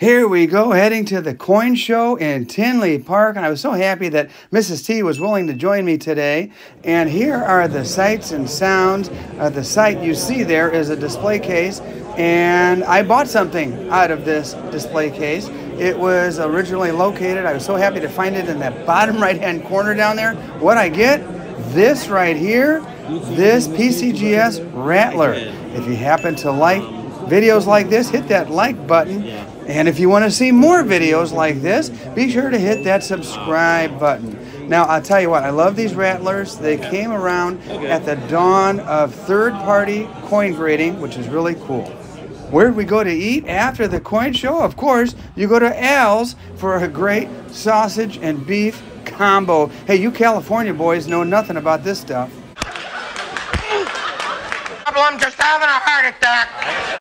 Here we go, heading to the coin show in Tinley Park. And I was so happy that Mrs. T was willing to join me today. And here are the sights and sounds. Uh, the site you see there is a display case. And I bought something out of this display case. It was originally located, I was so happy to find it in that bottom right hand corner down there. What I get? This right here, this PCGS Rattler. If you happen to like videos like this, hit that like button. And if you want to see more videos like this, be sure to hit that subscribe button. Now, I'll tell you what, I love these rattlers. They came around at the dawn of third-party coin grading, which is really cool. Where'd we go to eat after the coin show? Of course, you go to Al's for a great sausage and beef combo. Hey, you California boys know nothing about this stuff. I'm just having a heart attack.